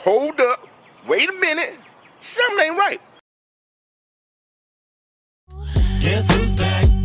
hold up, wait a minute. Something ain't right. Guess who's back?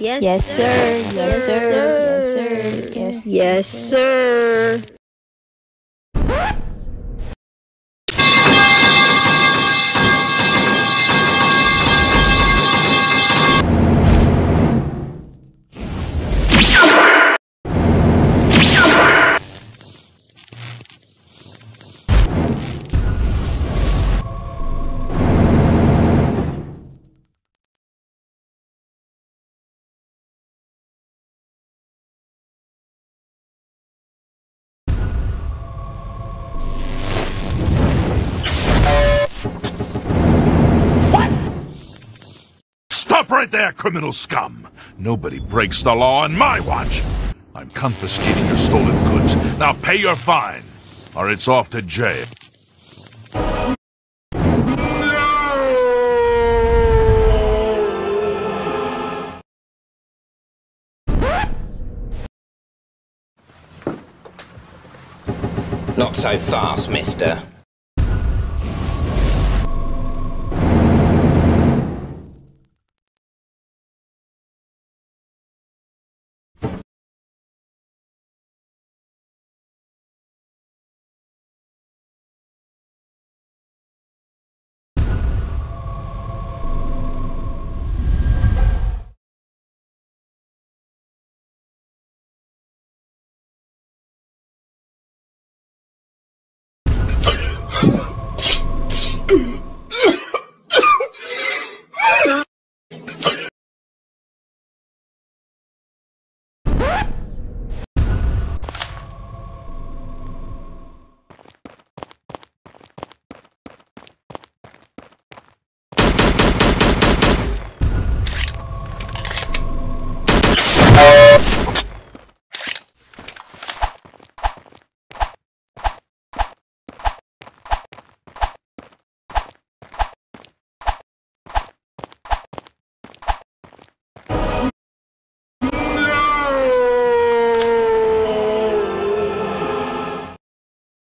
Yes, yes, sir. Yes, sir. Yes, sir. Yes, yes, sir. Stop right there, criminal scum! Nobody breaks the law on my watch! I'm confiscating your stolen goods. Now pay your fine, or it's off to jail. Not so fast, mister.